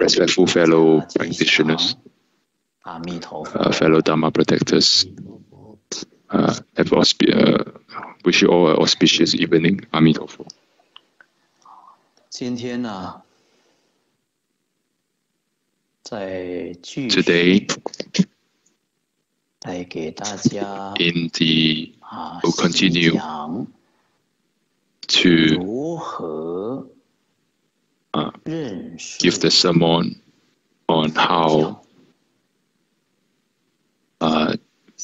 respectful fellow practitioners, 阿弥陀佛。 uh, fellow Dharma protectors. Uh, have auspi- uh, wish you all an auspicious evening. Amitabha. 今天呢，在继续 Today, 来给大家 in the 啊 will continue 讲 to 如何 uh, 认识 give the sermon on how uh,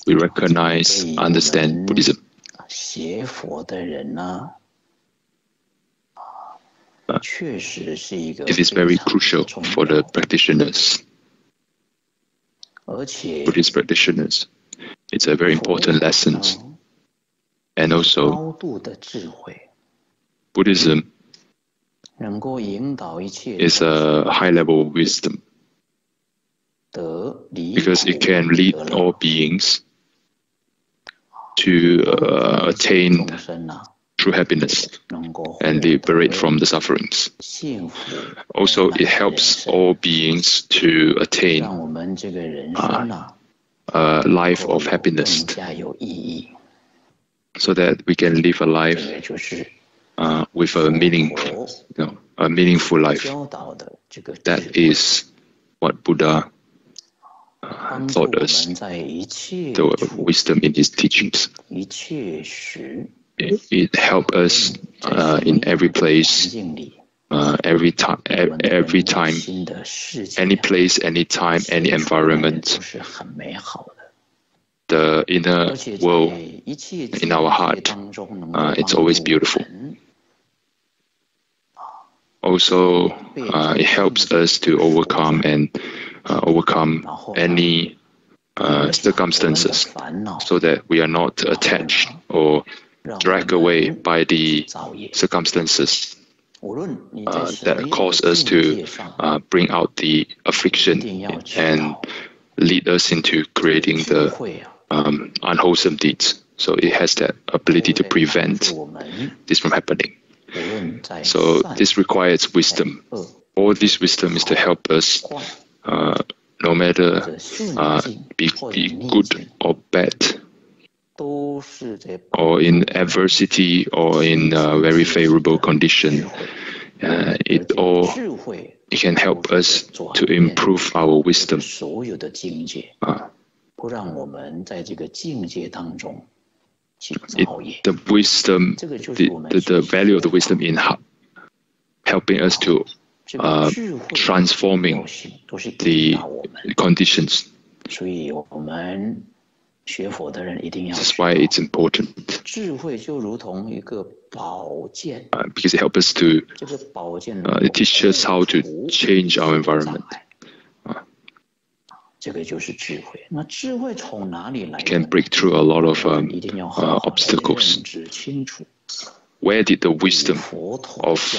we recognize, understand Buddhism. 学佛的人呢，啊确实是一个 It is very 非常 crucial 重 for the 要 practitioners, 而且 Buddhist practitioners. It's a very important lesson. 呢 And also, 高度的智慧， Buddhism 能够引导一切 is a high level wisdom because it can lead all beings to uh, attain true happiness and liberate from the sufferings. Also, it helps all beings to attain uh, a life of happiness so that we can live a life uh, with a meaning, you know, a meaningful life. That is what Buddha uh, taught us. The wisdom in his teachings. It, it helped us uh, in every place, every time, every time, any place, any time, any environment the inner world in our heart. Uh, it's always beautiful also uh, it helps us to overcome and uh, overcome any uh, circumstances so that we are not attached or dragged away by the circumstances uh, that cause us to uh, bring out the affliction and lead us into creating the um, unwholesome deeds. So it has that ability to prevent this from happening. So this requires wisdom. All this wisdom is to help us, uh, no matter uh, be, be good or bad, or in adversity or in a very favorable condition. Uh, it all it can help us to improve our wisdom. Uh, uh it, the wisdom, the, the, the value of the wisdom in helping us to uh, transforming the conditions. That's why it's important. Uh, because it helps us to, uh, it us how to change our environment can break through a lot of um, uh, obstacles. Where did the wisdom of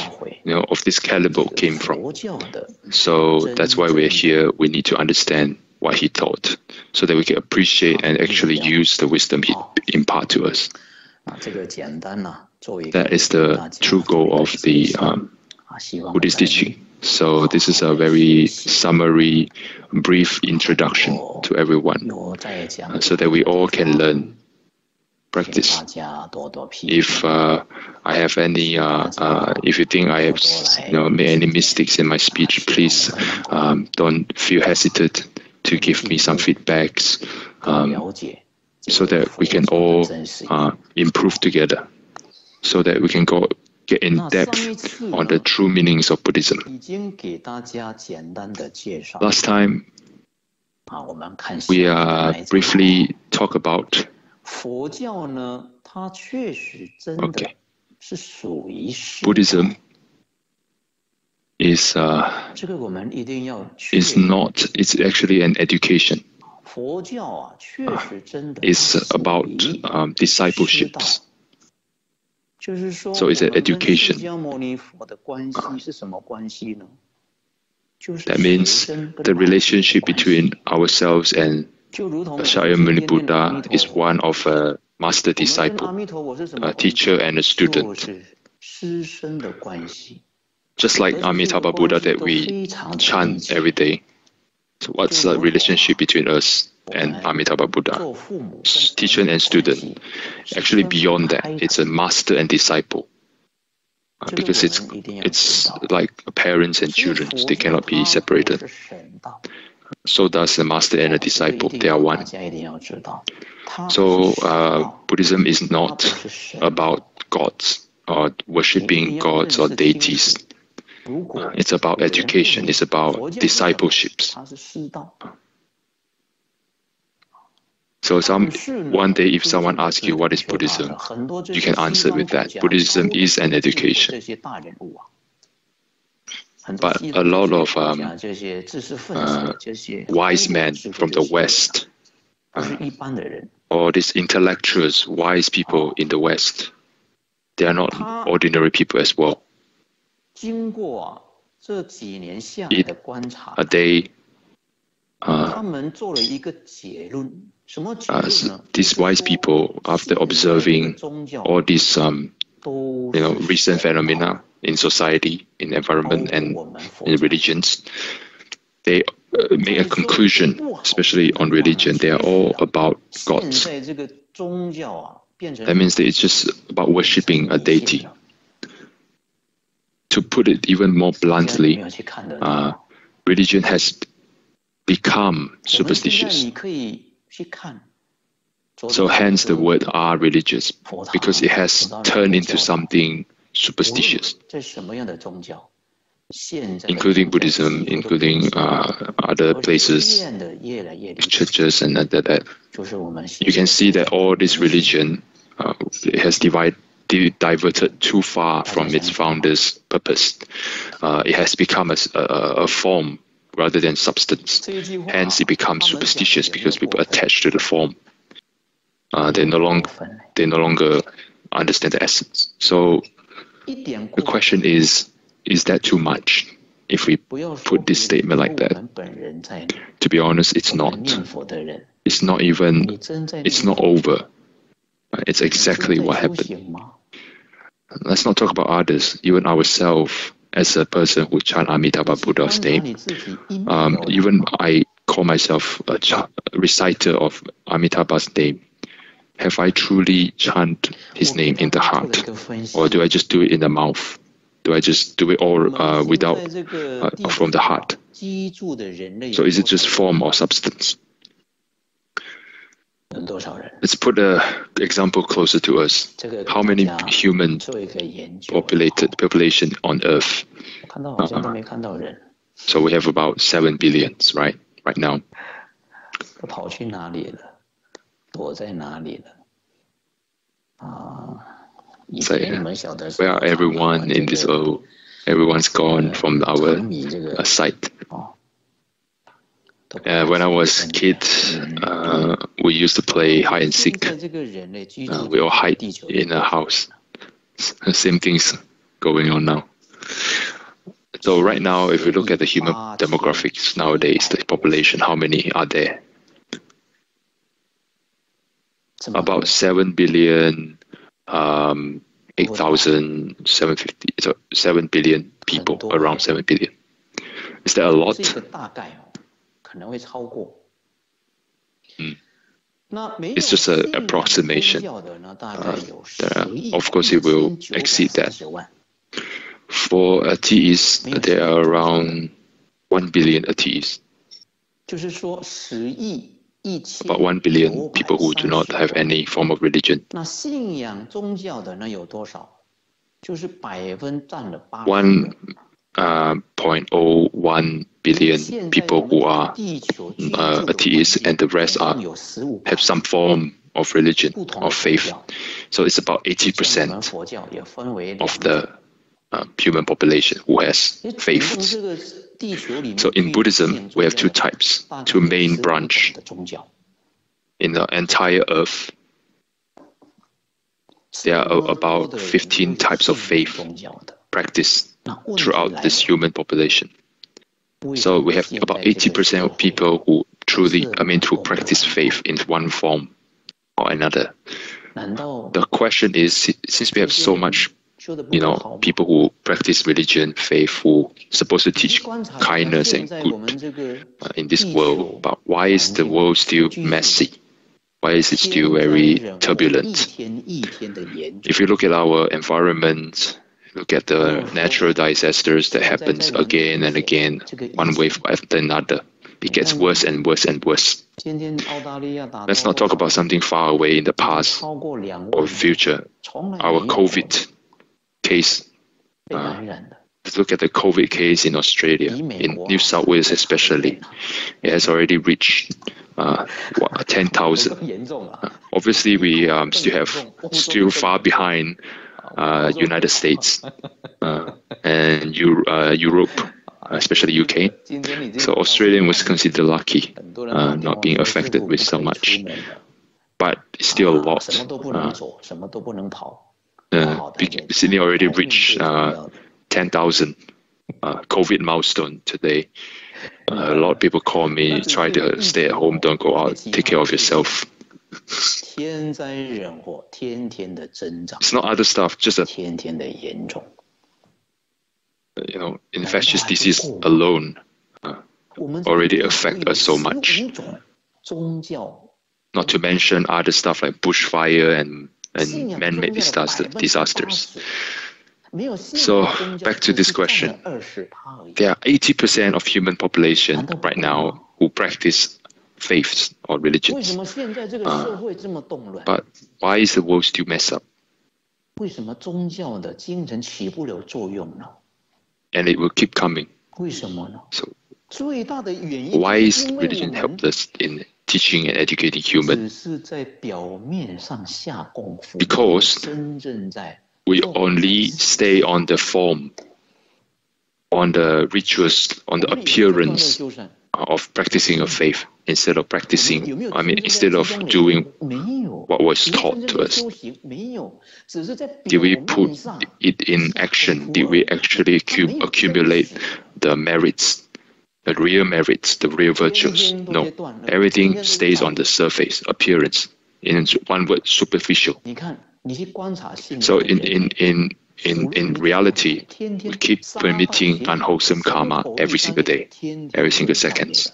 you know of this caliber came from? So that's why we're here. We need to understand what he taught, so that we can appreciate and actually use the wisdom he imparted to us. That is the true goal of the um, Buddhist teaching. So this is a very summary, brief introduction to everyone uh, so that we all can learn practice. If uh, I have any, uh, uh, if you think I have you know, made any mistakes in my speech, please um, don't feel hesitant to give me some feedbacks um, so that we can all uh, improve together, so that we can go get in depth on the true meanings of Buddhism. Last time, we uh, briefly talk about. Okay. Buddhism is uh, is not. It's actually an education. Uh, it's about um, discipleships. So it's an education. That means the relationship between ourselves and Shakyamuni Buddha is one of a master disciple, a teacher and a student. Just like Amitabha Buddha that we chant every day. So what's the relationship between us? And Amitabha Buddha? Teacher and student. Actually, beyond that, it's a master and disciple. Uh, because it's it's like parents and children; they cannot be separated. So does the master and a disciple; they are one. So uh, Buddhism is not about gods or worshipping gods or deities. Uh, it's about education. It's about discipleships. So some one day, if someone asks you what is Buddhism, you can answer with that. Buddhism is an education. But a lot of um, uh, wise men from the West, uh, or these intellectuals, wise people in the West, they are not ordinary people as well. It, a day, uh, uh, these wise people, after observing all these um, you know recent phenomena in society, in environment, and in religions, they uh, make a conclusion, especially on religion. They are all about gods. That means that it's just about worshipping a deity. To put it even more bluntly, uh, religion has become superstitious. So hence the word are religious, because it has turned into something superstitious, including Buddhism, including uh, other places, churches, and that, that. You can see that all this religion uh, has divided diverted too far from its founder's purpose. Uh, it has become a, a, a, form rather than substance. Hence, it becomes superstitious because people attach to the form. Uh, they no longer they no longer understand the essence. So the question is, is that too much? If we put this statement like that, to be honest, it's not. It's not even. It's not over. It's exactly what happened. Let's not talk about others, even ourselves as a person who chant Amitabha Buddha's name. Um, even I call myself a reciter of Amitabha's name. Have I truly chant his name in the heart? Or do I just do it in the mouth? Do I just do it all uh, without uh, from the heart? So is it just form or substance? Let's put an example closer to us. How many human populated population on Earth? Uh, so we have about seven billions, right? Right now. So, where are everyone in this world? Everyone's gone from our uh, sight. Uh, when I was a kid, uh, we used to play hide and seek. Uh, we all hide in a house. Same things going on now. So right now, if we look at the human demographics nowadays, the population, how many are there? About 7 billion, um, 8,750, so 7 billion people, around 7 billion. Is that a lot? 可能会超过。嗯。It's just an approximation. Uh, of course, it will exceed that. For atheists, there are around 1 billion atheists. About 1 billion people who do not have any form of religion. One uh, 0.01 billion people who are uh, atheists, and the rest are have some form of religion or faith. So it's about 80% of the uh, human population who has faiths. So in Buddhism, we have two types, two main branch. In the entire earth, there are about 15 types of faith practiced throughout this human population. So we have about 80% of people who truly, I mean, who practice faith in one form or another. The question is, since we have so much you know, people who practice religion, faith, who supposed to teach kindness and good uh, in this world. But why is the world still messy? Why is it still very turbulent? If you look at our environment, look at the natural disasters that happens again and again, one wave after another. It gets worse and worse and worse. Let's not talk about something far away in the past or future. Our COVID case. Uh, look at the COVID case in Australia, in New South Wales especially. It has already reached uh, 10,000. Uh, obviously, we um, still have still far behind uh, United States uh, and Euro, uh, Europe, especially UK. So Australia was considered lucky, uh, not being affected with so much. But still a lot. Uh, Sydney already reached 10,000 COVID milestone today. Uh, a lot of people call me, try to stay at home, don't go out, take care of yourself. It's not other stuff, just a you know, infectious disease alone uh, already affect us so much. Not to mention other stuff like bushfire and, and man-made disasters. So back to this question. There are 80% of human population right now who practice faiths or religions. Uh, but why is the world still messed up? And it will keep coming. So why is religion helpless in teaching and educating humans? Because we only stay on the form, on the rituals, on the appearance of practicing a faith instead of practicing, I mean, instead of doing what was taught to us. Did we put it in action? Did we actually accumulate the merits, the real merits, the real virtues? No. Everything stays on the surface, appearance. In one word, superficial. So in, in, in, in, in reality, we keep permitting unwholesome karma every single day, every single second.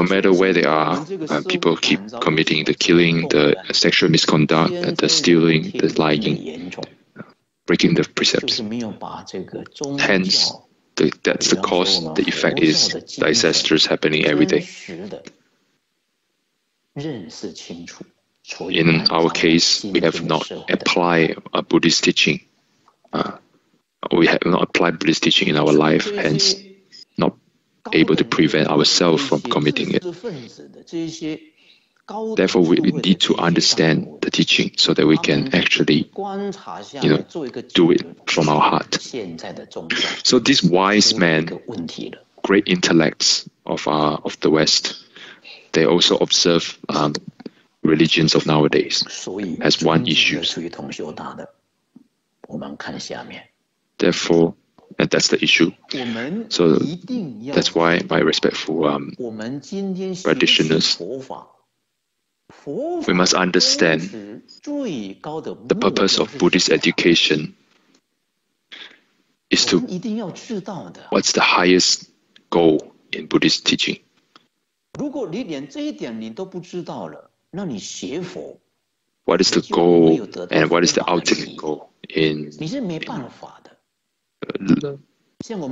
No matter where they are, uh, people keep committing the killing, the sexual misconduct, the stealing, the lying, breaking the precepts. Hence, the, that's the cause, the effect is disasters happening every day. In our case, we have not applied a Buddhist teaching. Uh, we have not applied Buddhist teaching in our life, hence not able to prevent ourselves from committing it. Therefore, we need to understand the teaching so that we can actually, you know, do it from our heart. So these wise men, great intellects of our of the West, they also observe um, religions of nowadays as one issue. Therefore, and that's the issue. So that's why my respect for um, practitioners, we must understand the purpose of Buddhist education is to what's the highest goal in Buddhist teaching. What is the goal and what is the ultimate goal in, in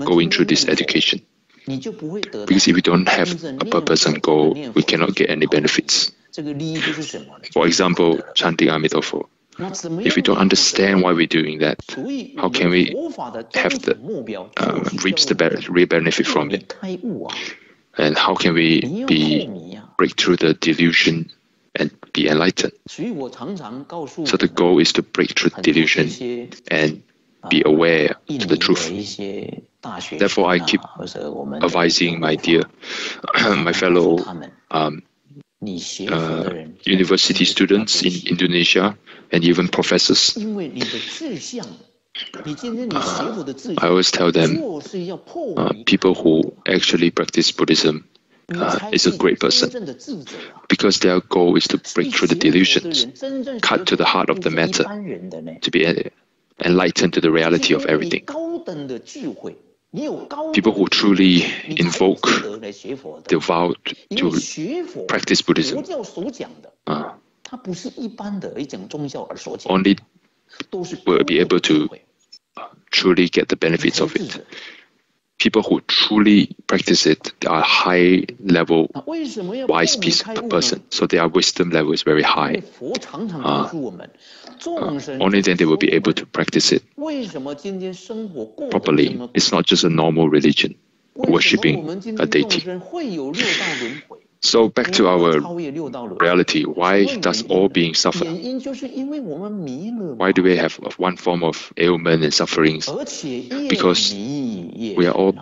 going through this education? Because if we don't have a purpose and goal, we cannot get any benefits. For example, chanting Amitabha. If we don't understand why we're doing that, how can we have the uh, reap the real benefit from it? And how can we be break through the delusion and be enlightened. So the goal is to break through delusion and be aware to the truth. Therefore, I keep advising my dear, my fellow um, uh, university students in Indonesia and even professors. Uh, I always tell them uh, people who actually practice Buddhism uh, is a great person because their goal is to break through the delusions, cut to the heart of the matter, to be enlightened to the reality of everything. People who truly invoke the vow to practice Buddhism uh, only will be able to truly get the benefits of it people who truly practice it are high level wise person. So their wisdom level is very high. uh, uh, only then they will be able to practice it properly. it's not just a normal religion worshipping a deity so back to our reality, why does all beings suffer? Why do we have one form of ailment and sufferings? Because we are all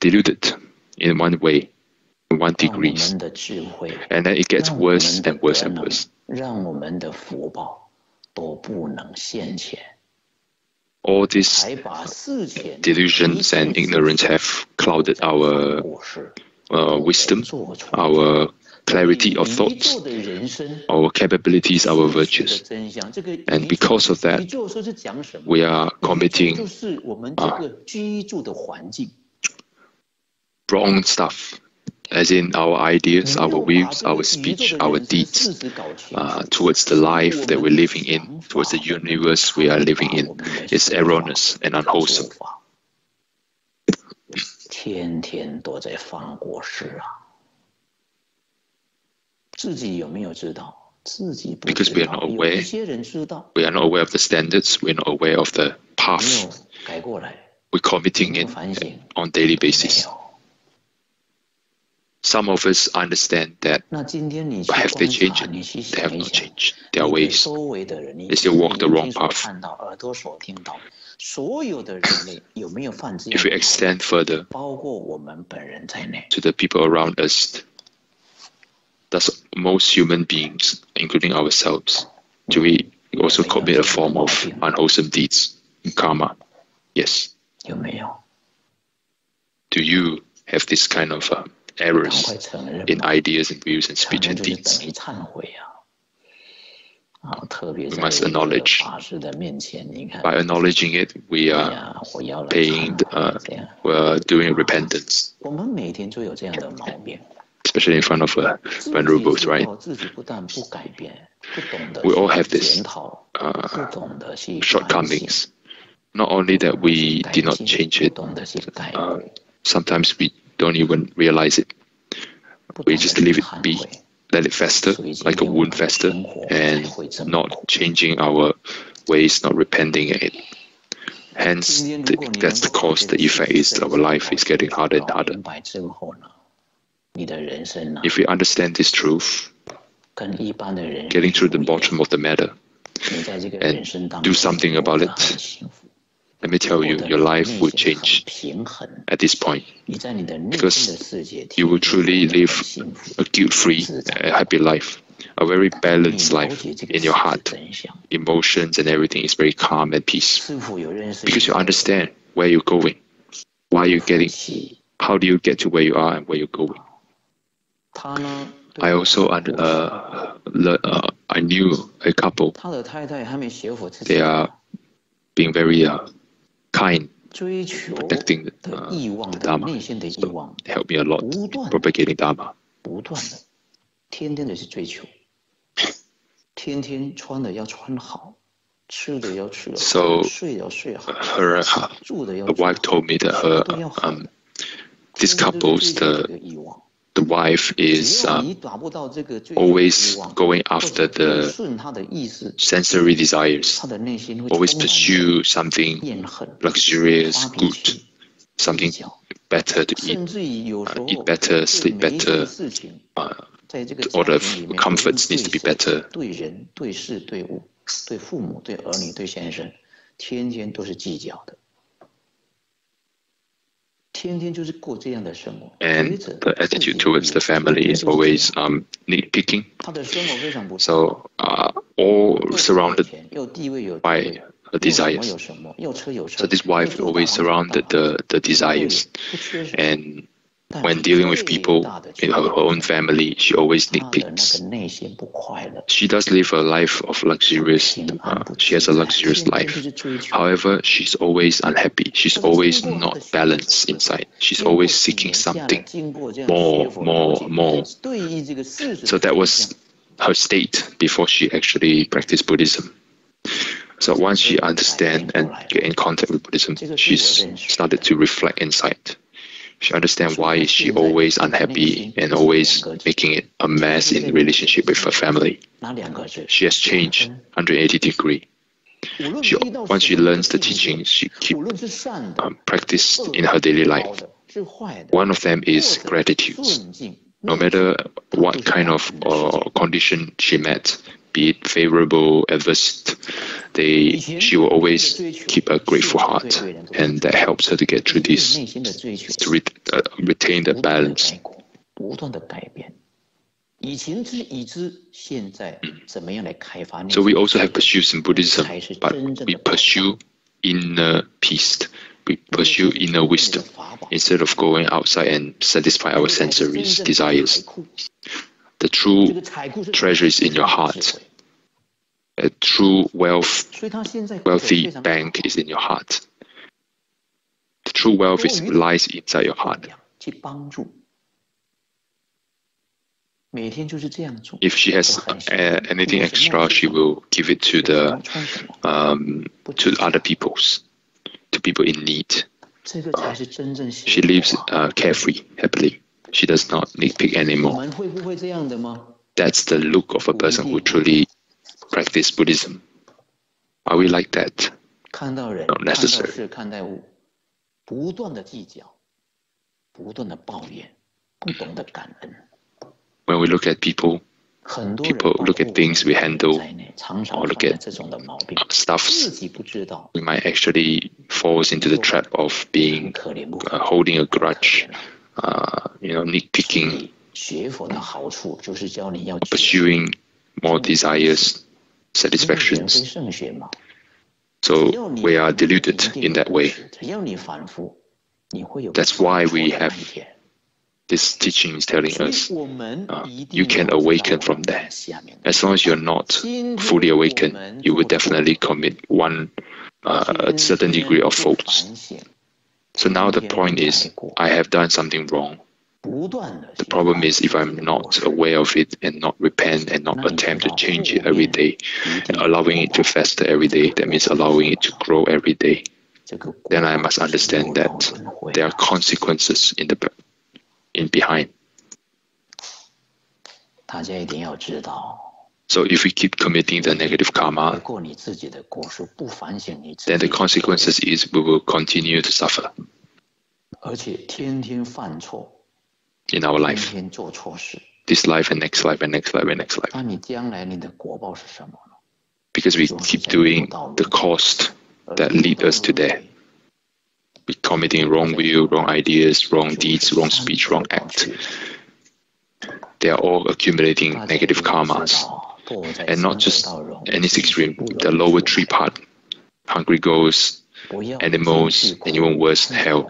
deluded in one way, in one degree. And then it gets worse and worse and worse. All these delusions and ignorance have clouded our uh, wisdom, our clarity of thoughts, our capabilities, our virtues. And because of that, we are committing uh, wrong stuff, as in our ideas, our views, our speech, our deeds, uh, towards the life that we're living in, towards the universe we are living in, is erroneous and unwholesome. 天天都在放过世啊！自己有没有知道？自己不知道。Because we are not aware. 有些人知道。We are not aware of the standards. We are not aware of the path. 改过来。We're committing it on daily basis. Some of us understand that, but have they changed? They have not changed their ways. They still walk the wrong path. If we extend further to the people around us, does most human beings, including ourselves, do we also commit a form of unwholesome deeds, karma? Yes. Do you have this kind of uh, errors in ideas and views and speech and deeds? We must acknowledge. By acknowledging it, we are paying, uh, we're doing repentance. Especially in front of uh, right? We all have this uh, shortcomings. Not only that we did not change it, uh, sometimes we don't even realize it. We just leave it be let it fester like a wound fester and not changing our ways, not repenting it. Hence, the, that's the cause, the effect is our life is getting harder and harder. If we understand this truth, getting to the bottom of the matter, and do something about it, let me tell you, your life will change at this point because you will truly live a guilt-free, happy life, a very balanced life in your heart. Emotions and everything is very calm and peace because you understand where you're going, why you're getting, how do you get to where you are and where you're going. I also uh, uh, I knew a couple. They are being very uh, kind, protecting uh, the Dharma. So help me a lot propagating Dharma. 不断的，天天的是追求，天天穿的要穿好，吃的要吃好，睡要睡好，her uh, wife told me that her um this couple's the the wife is um, always going after the sensory desires, always pursue something luxurious, good, something better to eat, uh, eat better, sleep better. Uh, all the comforts needs to be better. And the attitude towards the family is always um, nitpicking. So, uh, all surrounded by the desires. So this wife always surrounded the, the desires. And when dealing with people in her, her own family, she always nitpicks. She does live a life of luxurious, uh, she has a luxurious life. However, she's always unhappy. She's always not balanced inside. She's always seeking something more, more, more. So that was her state before she actually practiced Buddhism. So once she understand and get in contact with Buddhism, she's started to reflect inside. She understand why is she always unhappy and always making it a mess in relationship with her family. She has changed 180 degree. She, once she learns the teachings, she keep um, practice in her daily life. One of them is gratitude. No matter what kind of uh, condition she met, be it favorable, adverse, they she will always keep a grateful heart, and that helps her to get through this, to re, uh, retain the balance. So we also have pursuits in Buddhism, but we pursue inner peace, we pursue inner wisdom instead of going outside and satisfy our sensory desires. The true treasure is in your heart. A true wealth, wealthy bank is in your heart. The true wealth is, lies inside your heart. If she has uh, anything extra, she will give it to the um, to other people's, to people in need. She lives uh, carefree, happily. She does not nitpick anymore. That's the look of a person who truly practice Buddhism. Are we like that? Not necessary. When we look at people, people look at things we handle or look at stuffs, we might actually fall into the trap of being uh, holding a grudge, uh, you know, nitpicking, pursuing more desires, satisfactions. So we are deluded in that way. That's why we have this teaching is telling us uh, you can awaken from there. As long as you're not fully awakened, you will definitely commit one uh, a certain degree of faults. So now the point is, I have done something wrong. The problem is if I'm not aware of it and not repent and not attempt to change it every day, and allowing it to fester every day, that means allowing it to grow every day, then I must understand that there are consequences in the in behind. So if we keep committing the negative karma, then the consequences is we will continue to suffer in our life. This life and next life and next life and next life. Because we keep doing the cost that lead us to there. We committing wrong will, wrong ideas, wrong deeds, wrong speech, wrong act. They are all accumulating negative karmas. And not just any extreme, the lower three part, hungry ghosts, animals, and even worse, hell.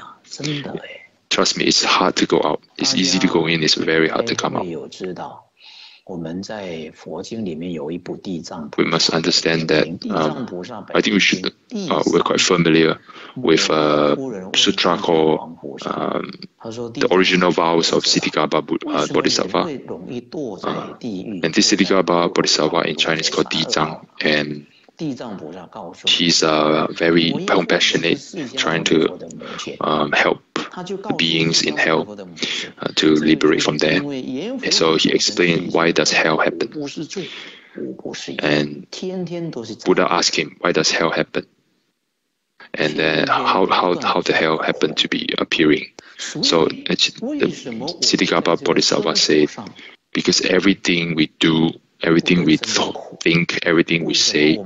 Trust me, it's hard to go out. It's easy to go in, it's very hard to come out. We must understand that um, I think we should, uh, we're quite familiar with uh, sutra called um, the original vows of Ksitigarbha uh, Bodhisattva. Uh, and this Ksitigarbha Bodhisattva in Chinese called Dizang. And he's uh, very compassionate, trying to um, help beings in hell uh, to liberate from there. And so he explained why does hell happen. And Buddha asked him, why does hell happen? And then how, how, how the hell happened to be appearing. So the Ksitigarbha Bodhisattva said, because everything we do everything we think, everything we say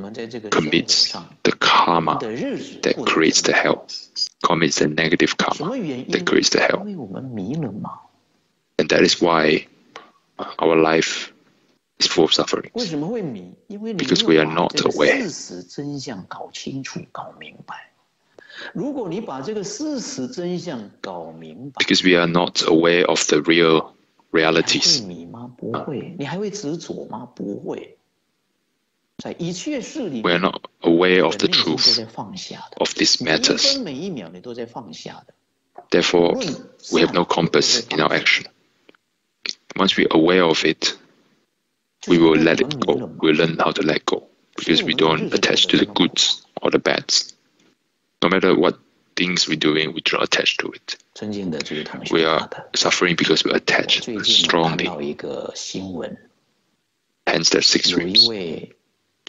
commits the karma that creates the hell, commits the negative karma that creates the hell. And that is why our life is full of suffering. Because we are not aware. Because we are not aware of the real realities. We are not aware of the truth of these matters. Therefore, we have no compass in our action. Once we're aware of it, we will let it go. We'll learn how to let go because we don't attach to the goods or the bads. No matter what things we're doing, we do not attach to it. We are suffering because we attach strongly. Hence, there's six realms.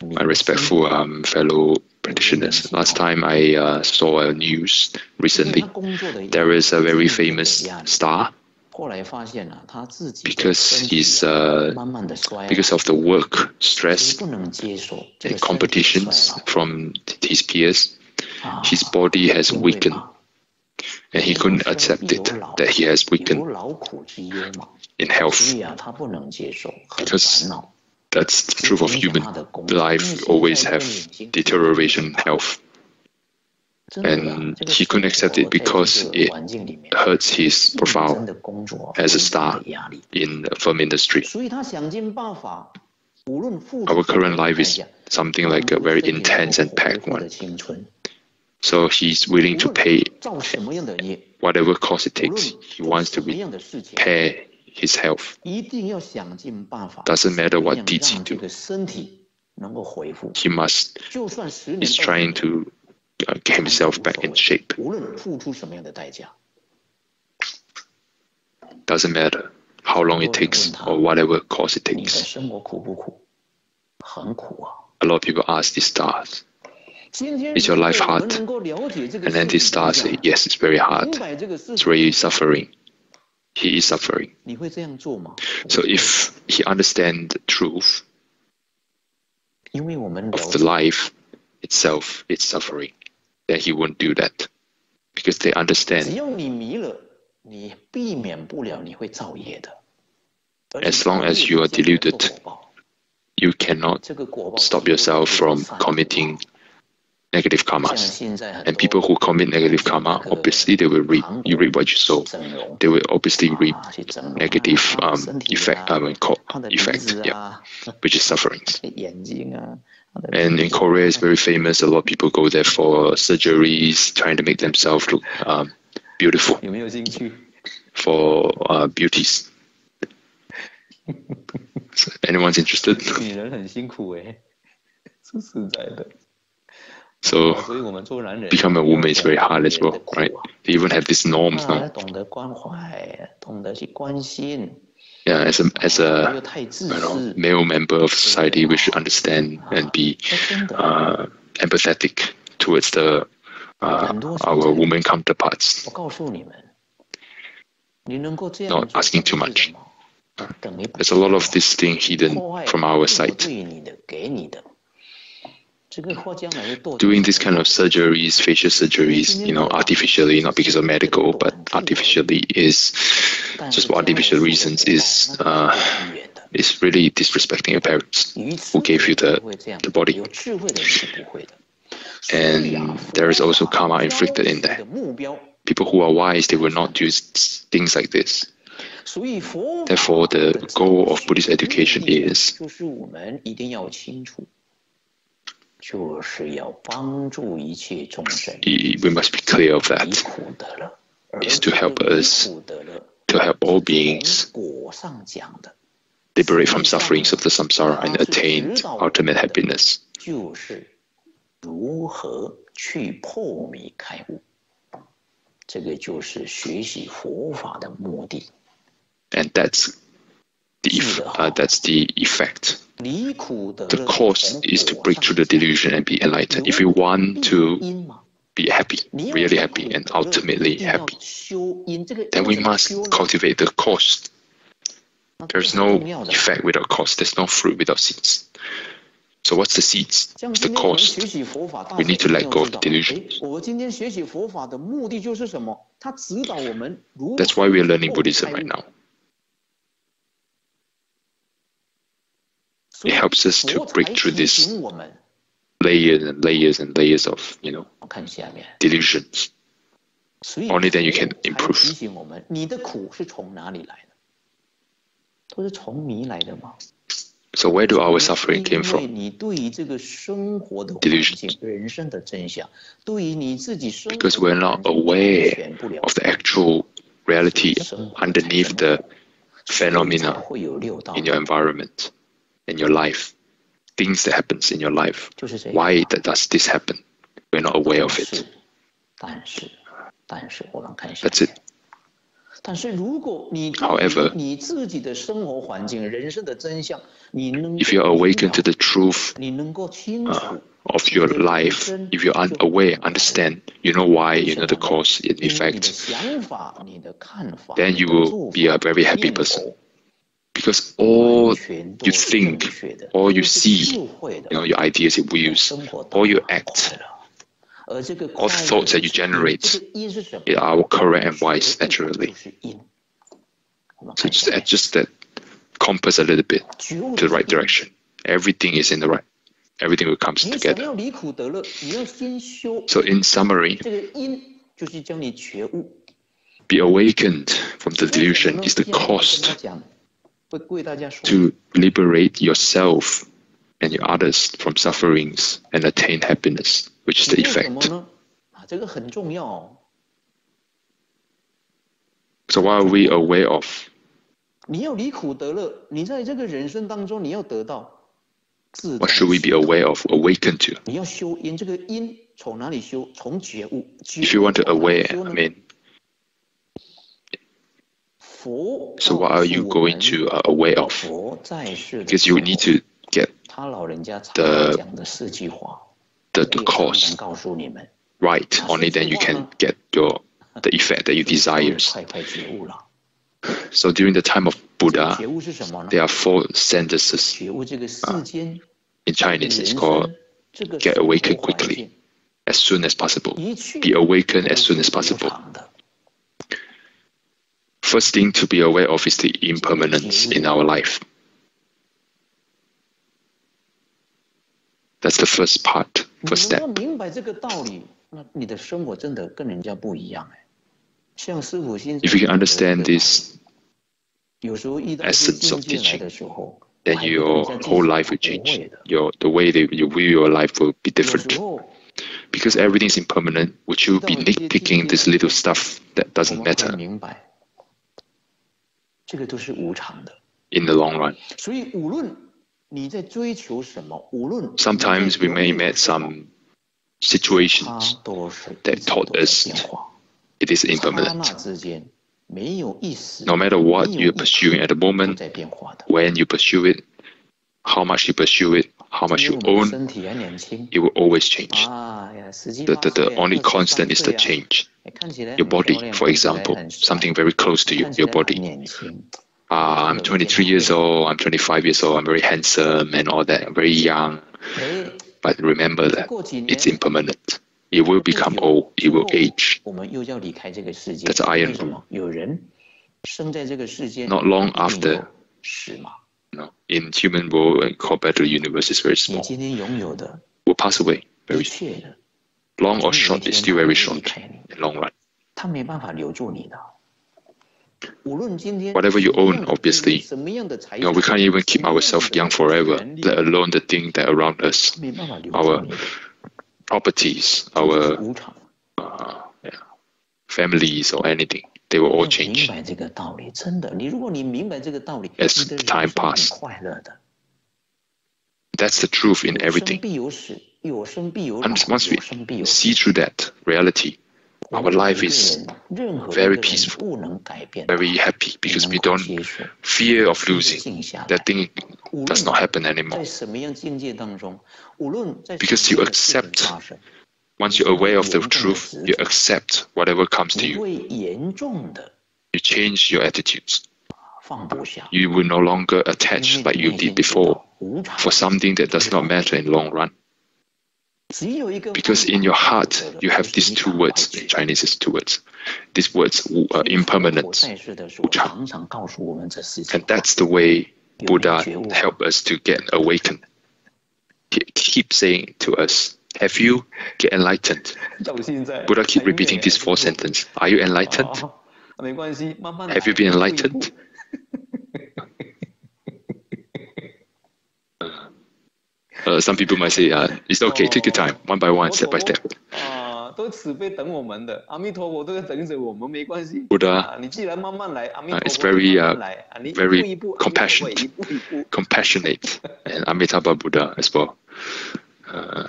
My respectful um, fellow practitioners. Last time I uh, saw a news recently, there is a very famous star because he's uh, because of the work stress and competitions from his peers, his body has weakened, and he couldn't accept it that he has weakened in health because that's the truth of human life. Always have deterioration health and he couldn't accept it because it hurts his profile as a star in the film industry. Our current life is something like a very intense and packed one. So he's willing to pay whatever cost it takes. He wants to repair his health. Doesn't matter what deeds he do. He must. He's trying to uh, get himself back in shape. Doesn't matter how long it takes or whatever cost it takes. A lot of people ask these stars, is your life hard? And then these stars say, yes, it's very hard. It's very suffering. He is suffering. So if he understands the truth of the life itself, it's suffering then he won't do that because they understand. As long as you are deluded, you cannot stop yourself from committing negative karma. And people who commit negative karma, obviously they will reap. You reap what you sow. They will obviously reap negative um, effect. I mean, effect, yeah, which is suffering. And in Korea, it's very famous. A lot of people go there for surgeries, trying to make themselves look um, beautiful. For uh, beauties. so anyone's interested? So become a woman is very hard as well, right? They even have these norms now yeah, as a as a you know, male member of society, we should understand and be uh, empathetic towards the uh, our women counterparts. Not asking too much. There's a lot of this thing hidden from our side. Doing this kind of surgeries, facial surgeries, you know, artificially, not because of medical, but artificially is just for artificial reasons is uh, is really disrespecting your parents who gave you the, the body. And there is also karma inflicted in there. People who are wise, they will not do things like this. Therefore, the goal of Buddhist education is we must be clear of that. Is to help us, to help all beings liberate from sufferings of the samsara and attain ultimate happiness. And that's the uh, that's the effect the cause is to break through the delusion and be enlightened. If you want to be happy, really happy, and ultimately happy, then we must cultivate the cause. There's no effect without cause. There's no fruit without seeds. So what's the seeds? It's the cost. We need to let go of the delusion. That's why we are learning Buddhism right now. It helps us to break through this layers and layers and layers of, you know, delusions. Only then you can improve. So where do our suffering came from? Delusions. Because we're not aware of the actual reality underneath the phenomena in your environment in your life, things that happens in your life. 就是这样。 Why that does this happen? We're not aware of 但 it. 是，但是，但是，我们看一下。 That's it. 但是如果你 However- 你自己的生活环境、人生的真相，你能 If you're awakened to the truth 你能够清楚 uh, of your life, if you're unaware, understand, you know why, you know the cause and 你你的 effect, 想法、你的看法 then 你 you 的 will 做 be a 法 very happy 念头 person. because all you think, all you see, you know, your ideas, your views, all you act, all the thoughts that you generate are correct and wise naturally. So just adjust that compass a little bit to the right direction. Everything is in the right. Everything will comes together. So in summary, be awakened from the delusion is the cost to liberate yourself and your others from sufferings and attain happiness, which is the effect. So, why are we aware of? What should we be aware of, awaken to? If you want to aware, I mean, so what are you going to uh, are aware of? Because you need to get the, the, the cause right. Only then you can get your the effect that you desire. So during the time of Buddha, there are four sentences. Uh, in Chinese, it's called get awakened quickly, as soon as possible, be awakened as soon as possible 无常的 First thing to be aware of is the impermanence in our life. That's the first part, 你 first 们要 step. 明白这个道理，那你的生活真的跟人家不一样哎。像师傅先生 If you can understand this, 有时候遇到一些 essence of 境界来 teaching, 的时候， then 我还跟 your 人家 whole 计 life 较 will 不 change. 会的。 Your the way that you view your life will be 有时 different 候 because everything is impermanent. Would you be 遇到一些 nitpicking 境 this 界 little stuff that 我 doesn't 们会 matter 明白， 这个都是无常的。 in the long run? 所以无论你在追求什么，无论 Sometimes we may meet 它 some situations 都是 that 一直 taught 都在 us 变化。 it is 刹那 impermanent. 之间没有一时 No matter what 没有 you're 一刻 pursuing at the 都 moment, 在变化的。 when you pursue it, how much you pursue it, how much you own, it will always change. Ah, the, the, the only constant is the change. Your body, for example, something very close to you, your body. Uh, I'm ah, 23 years old, I'm 25 years old, I'm very handsome and all that, I'm very young. But remember that it's impermanent. It will become old, it will age. That's iron rule. Not long after know, in human world, and compared to the universe, is very 你 small. 今天拥有的 Will pass away 一 very 切的， long or 总有一 short. It's 天 still 它 very 会离 short 开你， in long run. 他没办法留住你的。无论今天 Whatever you 什么 own, 样的 obviously, 什么样的财 You know, we 产 can't even keep 什么样 ourselves 的 young forever, 权利 let alone the thing that around us, 没办法留住 our 你的， properties, 这就是 our 无常。 uh, yeah, families or anything. They will all 要 change. 明白这个道理，真的，你如果你明白这个道理， As 你的人 time 生很 pass 快乐的。 That's the truth in 有生 everything. 必有死，有生必有老， And once 有 we 生必有死。 see through that reality, 我 our 们每 life 个 is 人任何 very 一个人 peaceful, 不能改变 very happy 你 because 能 we 够 don't 接受 fear of 静 losing. 静下来 That thing 无 does 论 not happen 在 anymore. 什么样境界当中，无论在 Because 什么 you 样的事情 accept 发生， once you're aware of the truth, you accept whatever comes to you. You change your attitudes. You will no longer attach like you did before for something that does not matter in long run. Because in your heart, you have these two words, Chinese is two words. These words are impermanent, And that's the way Buddha helped us to get awakened. He keep saying to us, have you get enlightened? Buddha keep repeating this four sentence. Are you enlightened? Have you been enlightened? Uh, some people might say, uh, it's okay, take your time, one by one, step by step. Buddha uh, is very, uh, very compassionate, compassionate, and Amitabha Buddha as well. Uh,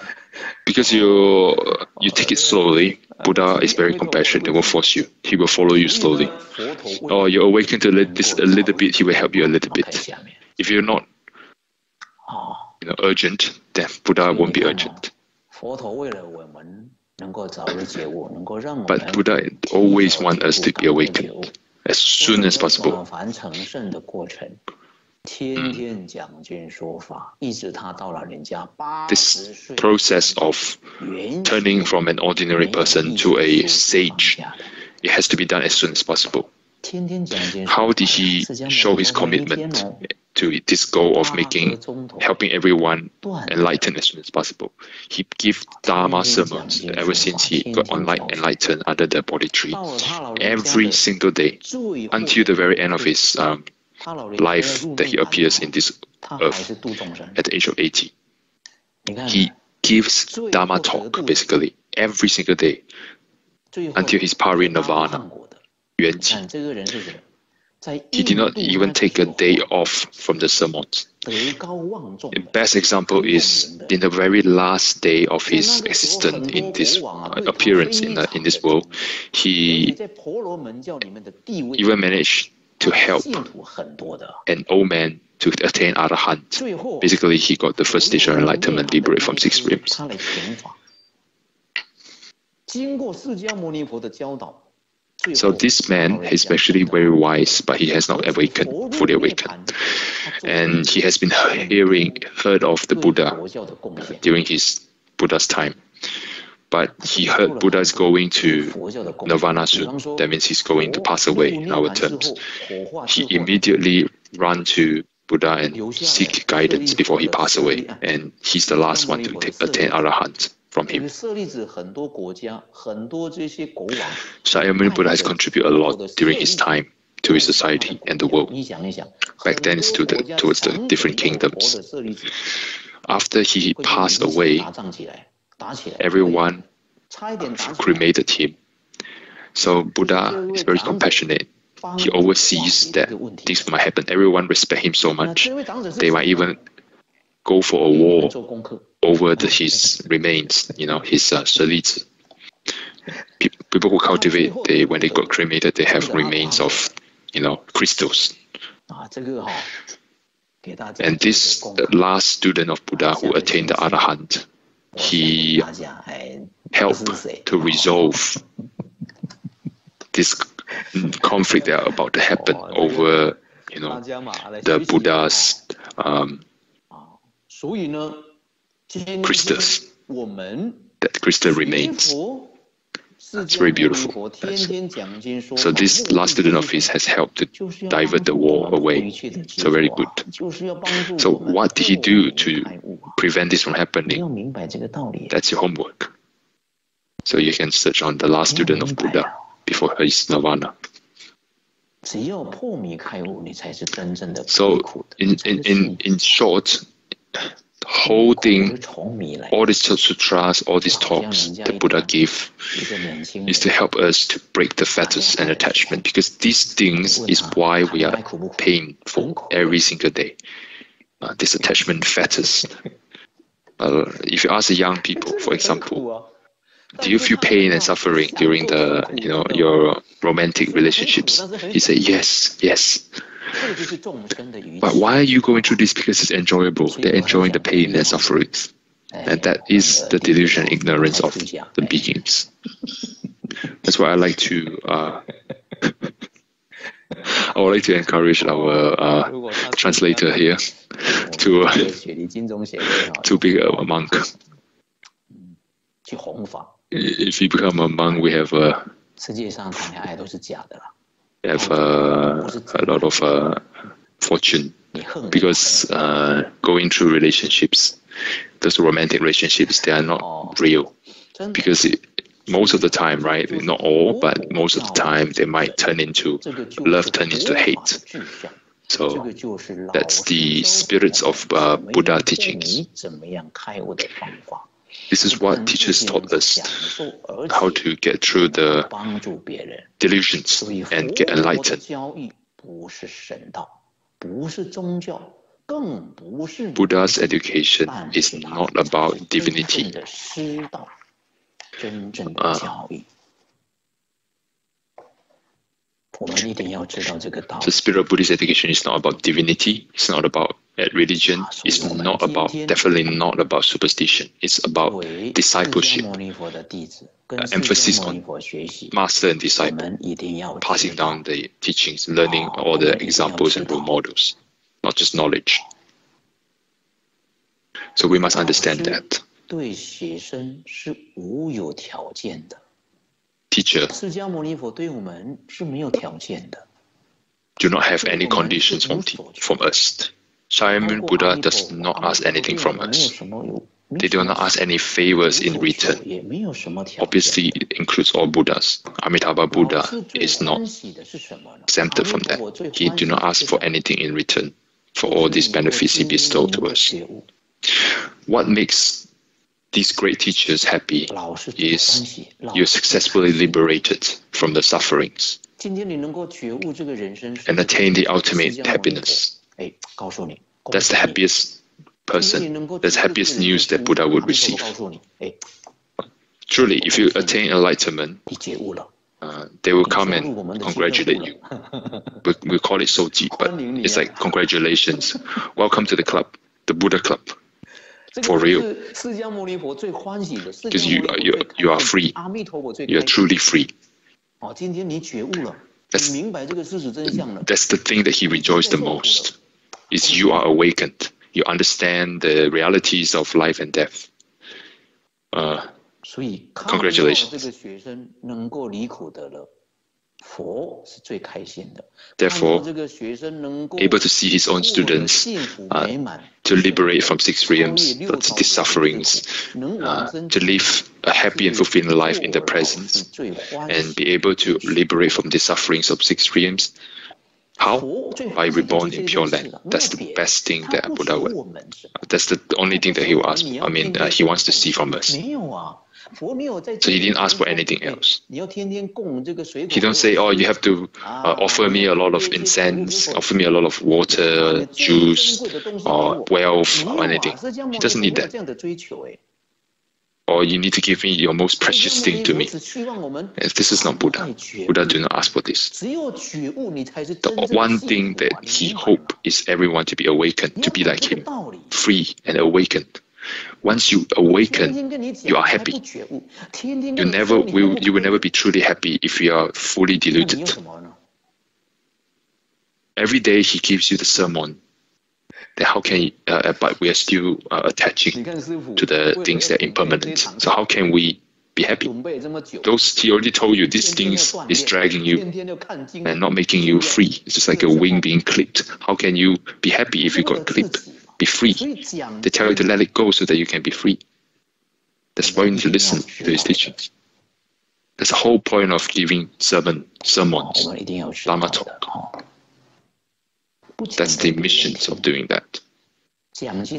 because you you take it slowly, Buddha is very compassionate and won't force you. He will follow you slowly. Or you awaken to this a little bit, he will help you a little bit. If you're not you know, urgent, then Buddha won't be urgent. But Buddha always wants us to be awakened as soon as possible. This process of turning from an ordinary person to a sage, it has to be done as soon as possible. How did he show his commitment to this goal of making, helping everyone enlightened as soon as possible? He gave Dharma sermons ever since he got enlightened under the Bodhi tree, every single day, until the very end of his um, life that he appears in this earth at the age of 80. He gives Dharma talk basically every single day until his parinirvana. He did not even take a day off from the sermons. The best example is in the very last day of his existence in this uh, appearance in, the, in this world, he even managed to help an old man to attain arahant. Basically, he got the first stage of enlightenment, liberate from six realms. So this man is actually very wise, but he has not awakened, fully awakened. And he has been hearing, heard of the Buddha during his Buddha's time. But he heard Buddha is going to nirvana soon. That means he's going to pass away in our terms. He immediately ran to Buddha and seek guidance before he passed away. And he's the last one to take, attain arahant from him. Shakyamuni Buddha has contributed a lot during his time to his society and the world. Back then, it's to the, towards the different kingdoms. After he passed away, everyone cremated him. So Buddha is very compassionate. He always sees that this might happen. Everyone respect him so much. They might even go for a war over the, his remains, you know, his uh, People who cultivate, they when they got cremated, they have remains of, you know, crystals. And this the last student of Buddha who attained the Arahant, he helped to resolve this conflict that are about to happen over, you know, the Buddha's um, crystals. That crystal remains. That's very beautiful. So this last student of his has helped to divert the war away. So very good. So what did he do to prevent this from happening? That's your homework. So you can search on the last student of Buddha before his nirvana. So in, in, in, in short, holding all these sutras, all these talks that Buddha gave is to help us to break the fetters and attachment because these things is why we are painful every single day. Uh, this attachment fetters. Uh, if you ask the young people, for example, do you feel pain and suffering during the you know your romantic relationships? He said yes, yes. But why are you going through this? Because it's enjoyable. They're enjoying the pain and suffering. And that is the delusion, ignorance of the beings. That's why I like to. Uh, I would like to encourage our uh, translator here to uh, to be a monk. If you become a monk, we have a have uh, a lot of uh, fortune because uh, going through relationships those romantic relationships they are not real because it, most of the time, right? Not all, but most of the time, they might turn into love, turn into hate. So that's the spirits of uh, Buddha teachings. This is what teachers taught us how to get through the delusions and get enlightened. Buddha's education is not about divinity. Uh, the spirit of Buddhist education is not about divinity. It's not about at religion ah, is not about definitely not about superstition. It's about discipleship. Uh, emphasis on master and disciple, passing down the teachings, learning all the examples and role models, not just knowledge. So we must understand that. Teacher do not have any conditions from, from us. Shakyamuni Buddha does not ask anything from us. They do not ask any favors in return. Obviously, it includes all Buddhas. Amitabha Buddha is not exempted from that. He do not ask for anything in return for all these benefits he bestowed to us. What makes these great teachers happy is you're successfully liberated from the sufferings and attain the ultimate happiness. That's the happiest person. That's the happiest news that Buddha would receive. Truly, if you attain enlightenment, uh, they will come and congratulate you. we, we call it soji, but it's like congratulations. Welcome to the club, the Buddha club for real. Because you, you, you are free. You are truly free. That's, that's the thing that he rejoiced the most. Is you are awakened. You understand the realities of life and death. Uh, congratulations. Therefore, able to see his own students uh, to liberate from six realms, the sufferings, uh, to live a happy and fulfilling life in the presence, and be able to liberate from the sufferings of six realms. How? By reborn in Pure Land. That's the best thing that Buddha would. That's the only thing that he will ask. I mean, uh, he wants to see from us. So he didn't ask for anything else. He don't say, oh, you have to uh, offer me a lot of incense, offer me a lot of water, juice, or wealth, or anything. He doesn't need that. Or you need to give me your most precious thing to me. If This is not Buddha. Buddha do not ask for this. The one thing that he hope is everyone to be awakened, to be like him, free and awakened. Once you awaken, you are happy. You never will. You will never be truly happy if you are fully deluded. Every day he gives you the sermon. How can? Uh, but we are still uh, attaching to the things that are impermanent. So how can we be happy. Those he already told you these things is dragging you and not making you free. It's just like a wing being clipped. How can you be happy if you got clipped? be free. They tell you to let it go so that you can be free. That's why you need to listen to his teachings. That's the whole point of giving sermon, sermons, Dharma talk. That's the missions of doing that. It's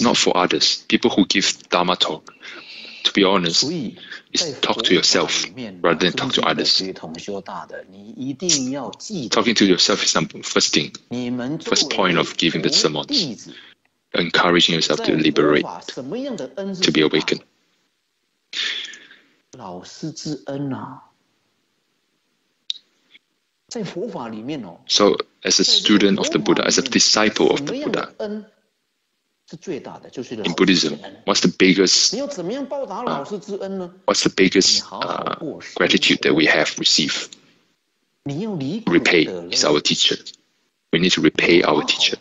not for others. People who give Dharma talk to be honest, is talk to yourself rather than talk to others. Talking to yourself is the first thing, first point of giving the sermons, encouraging yourself to liberate, to be awakened. So, as a student of the Buddha, as a disciple of the Buddha, in Buddhism, what's the biggest uh, what's the biggest uh, gratitude that we have received? Repay is our teacher. We need to repay our teacher.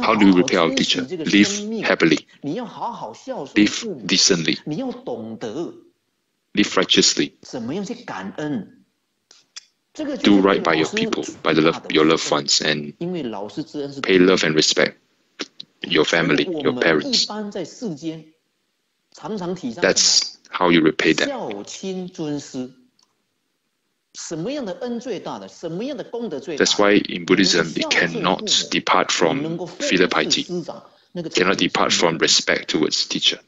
How do we repay our teacher? Live happily. Live decently. Live righteously. Do right by your people, by the love, your loved ones, and pay love and respect your family, your parents. That's how you repay them. That's why in Buddhism, it cannot depart from filial piety, cannot depart from respect towards teacher.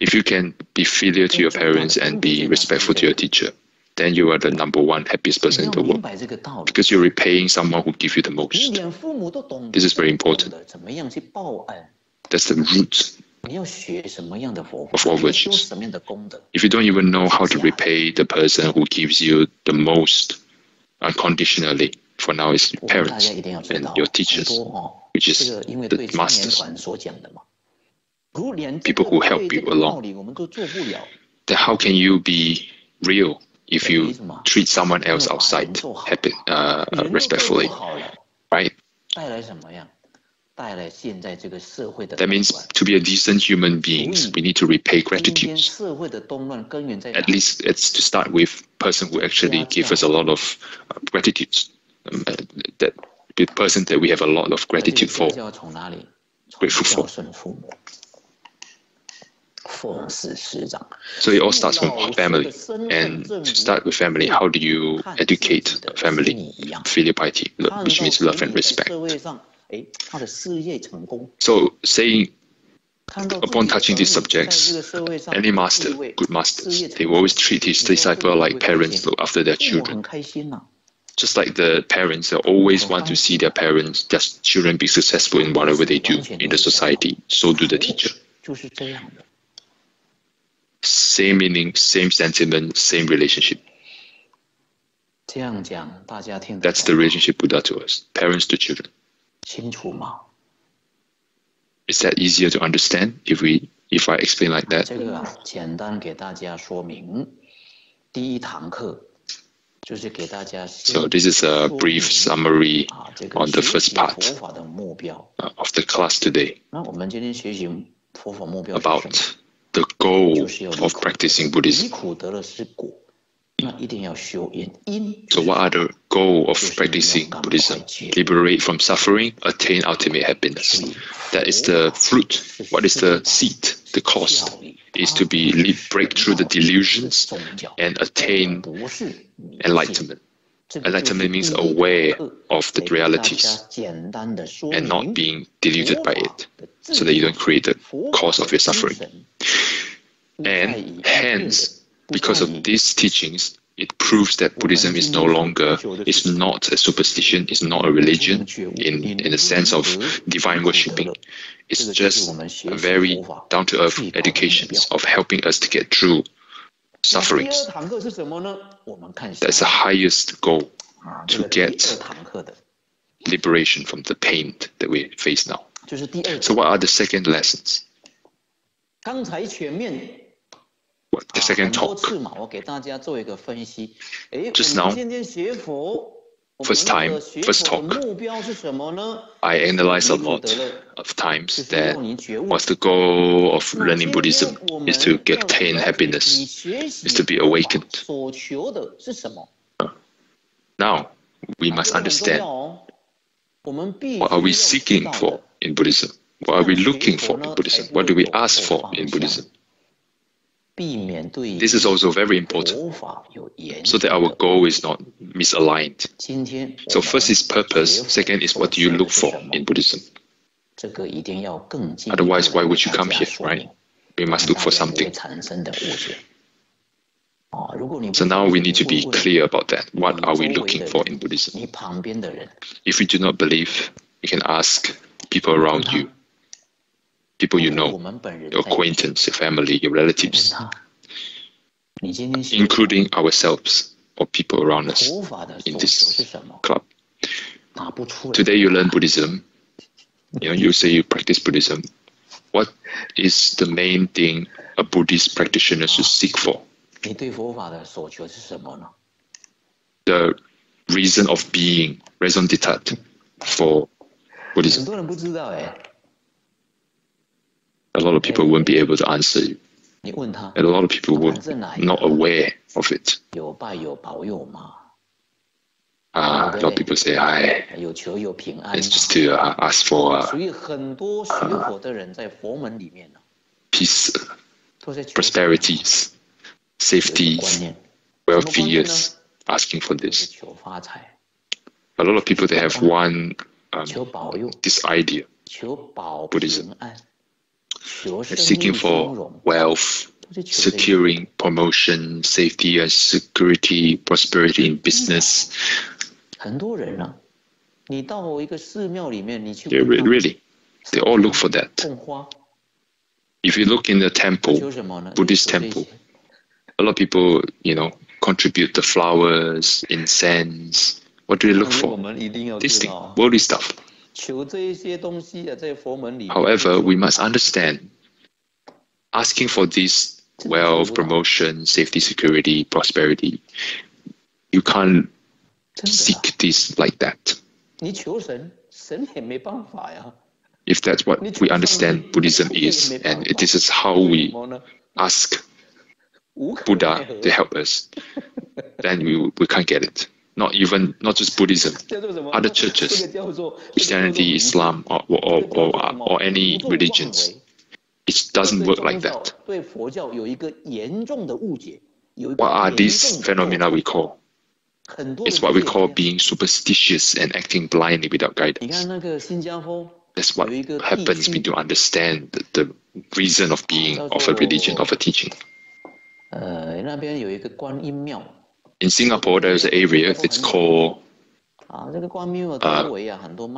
If you can be filial to your parents and be respectful to your teacher, then you are the number one happiest person in the world because you're repaying someone who give you the most. This is very important. That's the root of all virtues. If you don't even know how to repay the person who gives you the most unconditionally, for now it's your parents and your teachers, which is the masters, people who help you along. Then how can you be real if you treat someone else outside happy, uh, respectfully, right? That means to be a decent human beings, we need to repay gratitude. At least it's to start with person who actually give us a lot of uh, gratitude. Um, uh, that the person that we have a lot of gratitude for, grateful for. So it all starts from family. And to start with family, how do you educate family? Filial piety, which means love and respect. So saying upon touching these subjects, any master, good masters, they will always treat his disciple like parents look after their children. Just like the parents, they always want to see their parents, their children be successful in whatever they do in the society. So do the teacher Same meaning, same sentiment, same relationship. That's the relationship Buddha to us, parents to children. 清楚吗？Is that easier to understand if we if I explain like that? 这个啊，简单给大家说明。第一堂课就是给大家。So this is a brief summary on the first part of the class today. 那我们今天学习佛法目标 about the goal of practicing Buddhism. So what are the goal of practicing Buddhism? Liberate from suffering, attain ultimate happiness. That is the fruit. What is the seed? The cost is to be break through the delusions and attain enlightenment. Enlightenment means aware of the realities and not being deluded by it, so that you don't create the cause of your suffering. And hence, because of these teachings, it proves that Buddhism is no longer, is not a superstition, is not a religion in, in the sense of divine worshipping. It's just a very down to earth education of helping us to get through sufferings. That's the highest goal to get liberation from the pain that we face now. So, what are the second lessons? the second talk. Just now, first time, first talk, I analyze a lot of times that what's the goal of learning Buddhism is to get attain happiness, is to be awakened. Now, we must understand what are we seeking for in Buddhism? What are we looking for in Buddhism? What do we ask for in Buddhism? This is also very important so that our goal is not misaligned. So, first is purpose, second is what do you look for in Buddhism. Otherwise, why would you come here, right? We must look for something. So now we need to be clear about that. What are we looking for in Buddhism? If you do not believe, you can ask people around you people you know, your acquaintance, your family, your relatives, including ourselves or people around us in this club. Today you learn Buddhism. You know, you say you practice Buddhism. What is the main thing a Buddhist practitioner should seek for? The reason of being, raison d'etre for Buddhism a lot of people won't be able to answer you. And a lot of people were not aware of it. Uh, a lot of people say, I, it's just to uh, ask for uh, peace, safety, safeties, wealthies, asking for this. A lot of people, they have one, um, this idea, Buddhism, seeking for wealth, securing promotion, safety and security, prosperity in business. They really, they all look for that. If you look in the temple, Buddhist temple, a lot of people, you know, contribute the flowers, incense. What do they look for? This thing, worldly stuff. However, we must understand asking for this wealth, promotion, safety, security, prosperity, you can't seek this like that. If that's what we understand Buddhism is, and this is how we ask Buddha to help us, then we, we can't get it not even not just Buddhism, other churches, Christianity, Islam, or or, or, or any religions. It doesn't work like that. What are these phenomena we call? It's what we call being superstitious and acting blindly without guidance. That's what happens when you understand the, the reason of being of a religion, of a teaching. Uh, in Singapore, there's an area, it's called uh,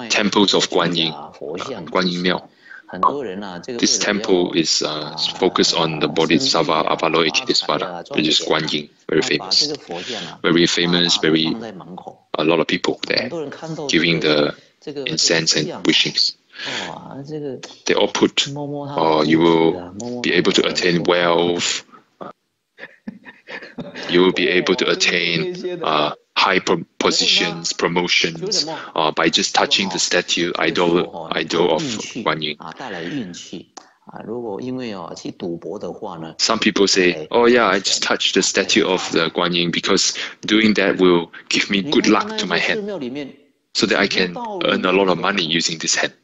Temples of Guan Yin, uh, Guan Yin Miao. This temple is uh, focused on the Bodhisattva Avalokitesvara, which is Guan Yin, very famous. Very famous, very a lot of people there giving the incense and wishings. They all put, uh, you will be able to attain wealth, you will be able to oh, attain uh, high pro positions, promotions uh, by just touching the statue idol, idol of Guan Yin. Some people say, oh yeah, I just touched the statue of the Guan Yin because doing that will give me good luck to my hand so that I can earn a lot of money using this hand.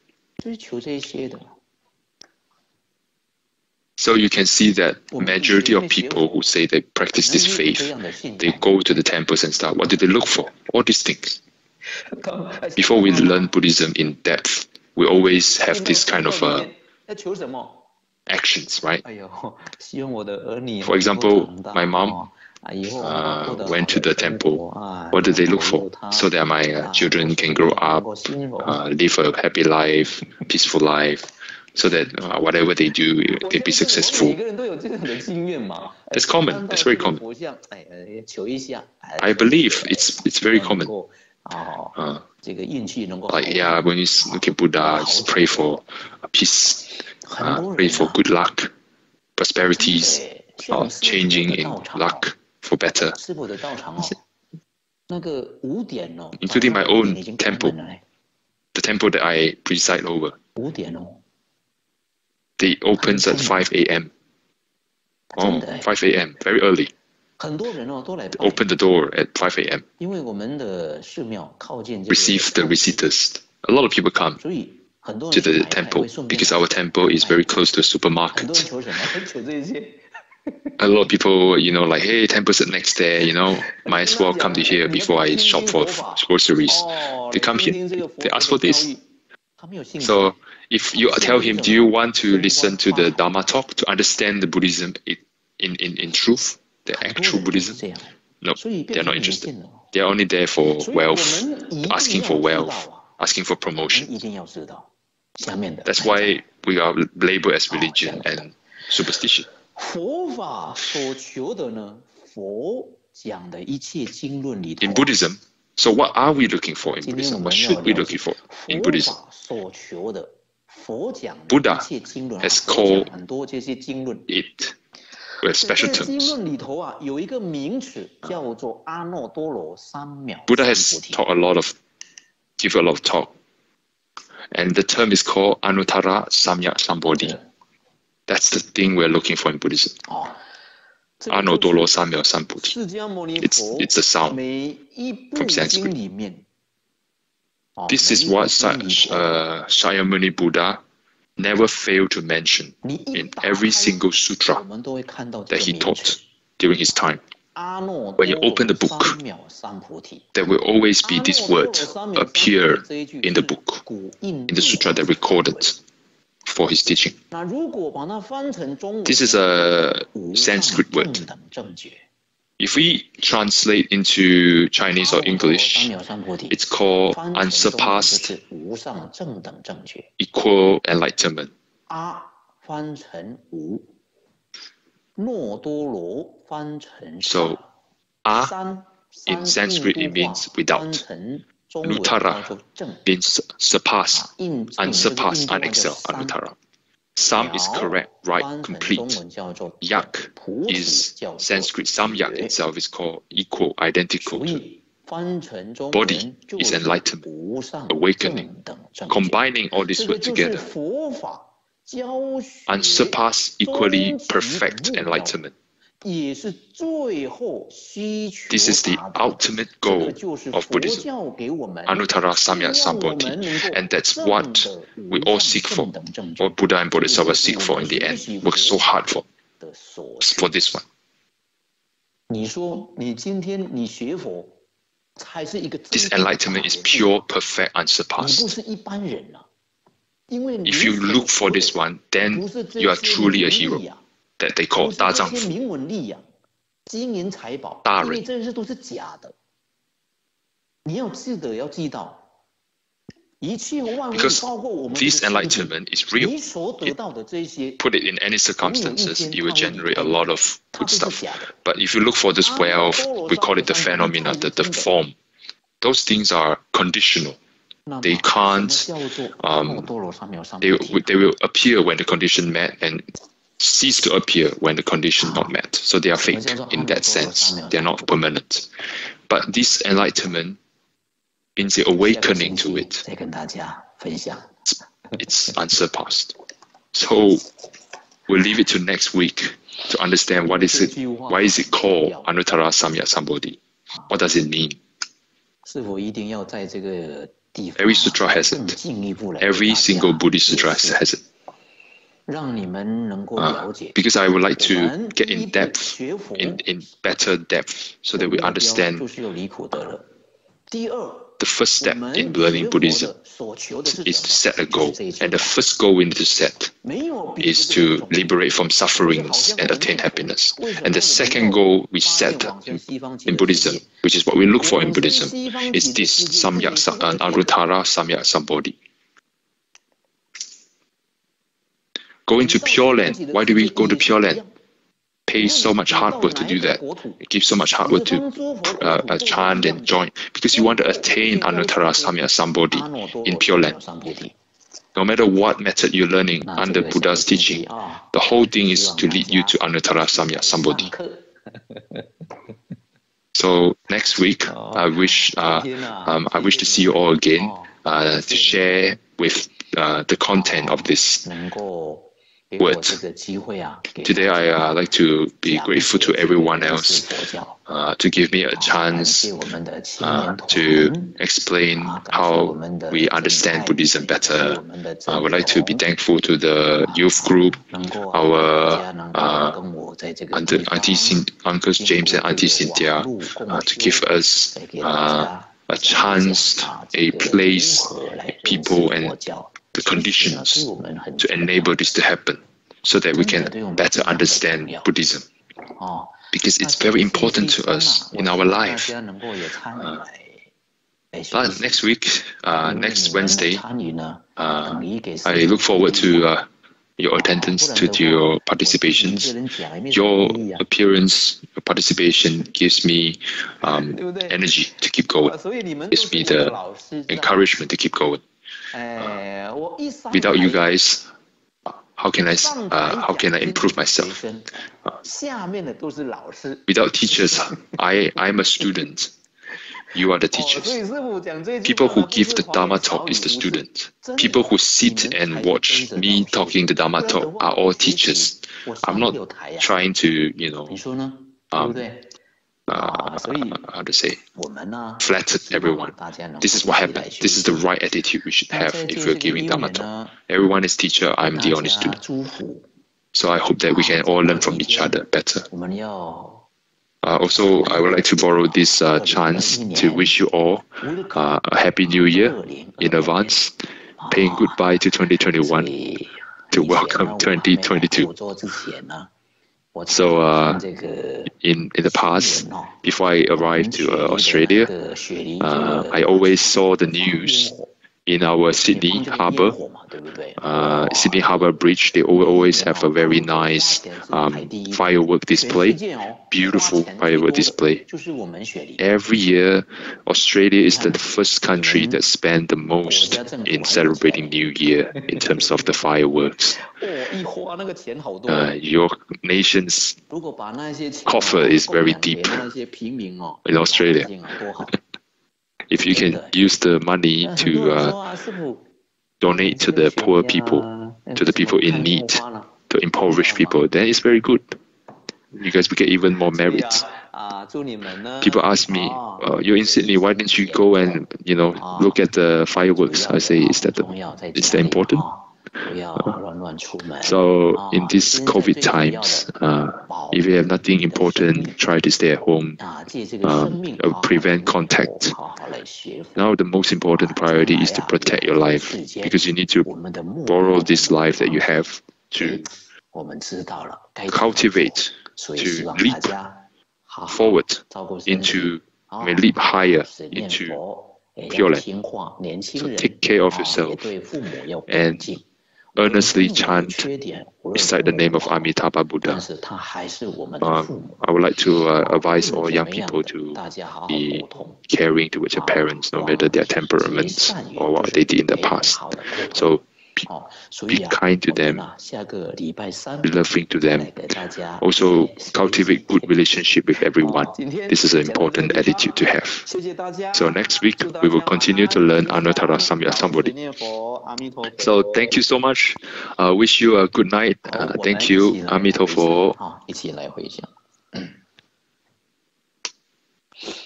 So you can see that majority of people who say they practice this faith, they go to the temples and start. What do they look for? All these things. Before we learn Buddhism in depth, we always have this kind of uh, actions, right? For example, my mom uh, went to the temple. What do they look for? So that my uh, children can grow up, uh, live a happy life, peaceful life so that uh, whatever they do, they be successful. That's common. That's very common. I believe it's it's very common. Uh, like yeah, when you look at Buddha, just pray for peace, uh, pray for good luck, prosperities, uh, changing in luck for better. Including my own temple, the temple that I preside over. They opens at 5 a.m. Oh, 5 a.m. Very early. They open the door at 5 a.m. Receive the visitors. A lot of people come to the temple because our temple is very close to a supermarket. a lot of people, you know, like, hey, temple's the next day, you know, might as well come to here before I shop for groceries. They come here, they ask for this. So if you tell him, do you want to listen to the Dharma talk to understand the Buddhism in, in, in, in truth, the 很多 actual 人就是 Buddhism? 这样， No, 所以 they're 变 not 成迷 interested. 信了。 They're only there for 所以我 wealth, 们一定 asking 要 for 知道 wealth, 啊 asking for 我 promotion. 们一定要知道下面的。 That's why we are labeled as religion and superstition. 佛法所求的呢，佛讲的一切经论里头 In 啊， Buddhism, so what are we looking for in 今天我 Buddhism? 们 What 要 should we 了 looking 解 for in 佛 Buddhism? 法所求的，佛讲的 Buddha has called it with special terms. Buddha has taught a lot of, give a lot of talk. And the term is called Anuttara Samya Sambodhi. That's the thing we're looking for in Buddhism. Anodolo Samya Sambodhi. It's, it's the sound from Sanskrit. This is what uh, Shakyamuni Buddha never failed to mention in every single sutra that he taught during his time. When you open the book, there will always be this word appear in the book, in the sutra that recorded for his teaching. This is a Sanskrit word if we translate into Chinese or English, it's called unsurpassed equal enlightenment. So, a in Sanskrit it means without. Nutara means surpass, unsurpassed, unexcelled anutara. Sam is correct, right, complete. Yak is Sanskrit. Samyak itself is called equal, identical. Bodhi is enlightenment, awakening. Combining all these words together, unsurpassed, equally perfect enlightenment. This is the ultimate goal of Buddhism, Anuttara Samya Sambodhi. And that's what we all seek for, what Buddha and bodhisattvas seek for in the end, work so hard for, for this one. This enlightenment is pure, perfect, unsurpassed. If you look for this one, then you are truly a hero that they 不 call 是这些 Dazangfu. 名闻利呀、金银财宝，大人因为这些都是假的。你要记得要记到，一切万物， Because 包括我们 This 这个身体 enlightenment is real. 你所得到的这些， Put it in any circumstances, it will generate a lot of 它 good 都是 stuff. 假的。 But if you look for this wealth, we call it the phenomena, the, the form. Those things are conditional. 那么 They 什 can't, 么叫做 um, 阿耨多罗三藐三 They, 菩提 they will appear when the condition met and cease to appear when the condition not met. So they are fake in that sense. They are not permanent. But this enlightenment means the awakening to it. It's, unsurpassed. So we'll leave it to next week to understand what is it why is it called Anuttara Samya Sambodhi? What does it mean? Every sutra has it. Every single Buddhist sutra has it. Uh, because I would like to get in depth, in, in better depth, so that we understand the first step in learning Buddhism is to set a goal. And the first goal we need to set is to liberate from sufferings and attain happiness. And the second goal we set in Buddhism, which is what we look for in Buddhism, is this Samyak Anuttara Samyak Sambodhi. Going to Pure Land, why do we go to Pure Land? Pay so much hard work to do that. Give so much hard work to uh, uh, chant and join because you want to attain Anuttara Samyak Sambodhi in Pure Land. No matter what method you're learning under Buddha's teaching, the whole thing is to lead you to Anuttara Samyak Sambodhi. So next week, I wish uh, um, I wish to see you all again uh, to share with uh, the content of this Today, I uh, like to be grateful to everyone else uh, to give me a chance uh, to explain how we understand Buddhism better. I would like to be thankful to the youth group, our uh, Auntie, Auntie, uncles James and Auntie Cynthia, to give us a chance, a place, people, and the conditions to enable this to happen so that we can better understand Buddhism. Because it's very important to us in our life. Uh, but next week, uh, next Wednesday, uh, I look forward to uh, your attendance, to your participations. Your appearance, your participation gives me um, energy to keep going, gives me the encouragement to keep going. Uh, without you guys, how can I uh, how can I uh, improve myself? Uh, without teachers, I I'm a student. You are the teachers. People who give the Dharma talk is the student. People who sit and watch me talking the Dharma talk are all teachers. I'm not trying to, you know, um, uh, how to say, flattered everyone. This is what happened. This is the right attitude we should have if we're giving Dharma talk. Everyone is teacher, I'm the only student. So I hope that we can all learn from each other better. Uh, also, I would like to borrow this uh, chance to wish you all uh, a happy new year in advance, paying goodbye to 2021 to welcome 2022. So uh, in in the past, before I arrived to uh, Australia, uh, I always saw the news in our Sydney Harbour, uh, Sydney Harbour Bridge, they always have a very nice um, firework display, beautiful firework display. Every year, Australia is the first country that spends the most in celebrating New Year in terms of the fireworks. Uh, your nation's coffer is very deep in Australia if you can use the money to uh, donate to the poor people, to the people in need, to impoverished people, then it's very good because we get even more merits. People ask me, uh, "You're in Sydney. Why didn't you go and you know look at the fireworks?" I say, "Is that the, is that important?" So in these COVID times, uh, if you have nothing important, try to stay at home, prevent contact. Now the most important priority is to protect your life because you need to borrow this life that you have to cultivate, to leap forward into, may leap higher into pure land. So take care of yourself and earnestly chant recite the name of Amitabha Buddha. Um, I would like to uh, advise all young people to be caring towards their parents, no matter their temperaments or what they did in the past. So be oh, kind to them, be loving to them. Also, cultivate good relationship with everyone. This is an important attitude to have. So next week, we will continue to learn Anuttara Samyaksambodhi. So thank you so much. Uh, wish you a good night. Uh, thank you, Amitofo.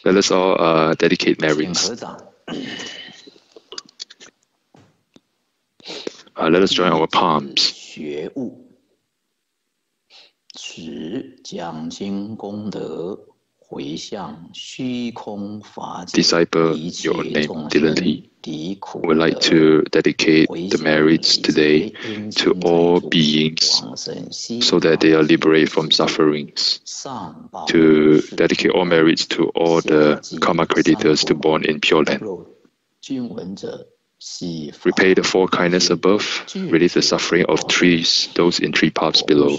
Let us all uh, dedicate marriage. Uh, let us join our palms. 学悟，使讲经功德回向虚空法界 Disciple, 一切 your name, 众 Dylan 生 Lee. 离苦 would like 得 to dedicate 回 the 向 merits 一 today 切因 to 亲在 all 主 beings 往生西 so that they are liberated from sufferings. 上报 To 世 dedicate all merits to all the karma creditors to born in Pure Land. 若君闻者悉发 Repay the four kindness above, relieve the suffering of trees, those in three paths below.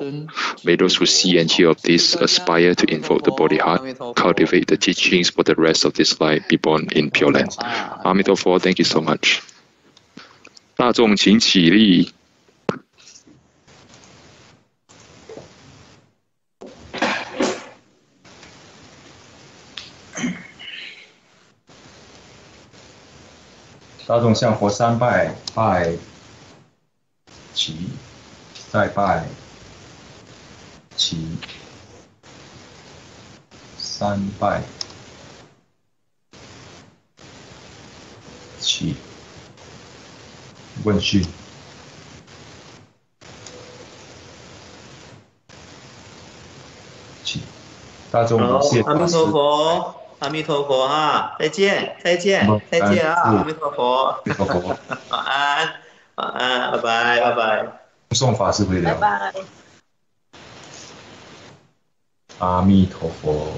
May those who see and hear of this aspire to invoke the body heart, cultivate the teachings for the rest of this life, be born in Pure Land. 啊 Amitabha, thank you so much. 大众请起立。 大众向佛三拜，拜齐，再拜齐，三拜齐，问讯。齐，大众好谢，法师阿弥陀佛，阿弥陀佛啊！再见，再见，再见啊！嗯阿弥陀佛，阿弥陀佛，晚安，晚安，拜拜，拜拜。送法师回来。拜拜。阿弥陀佛。